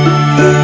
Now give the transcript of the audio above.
Música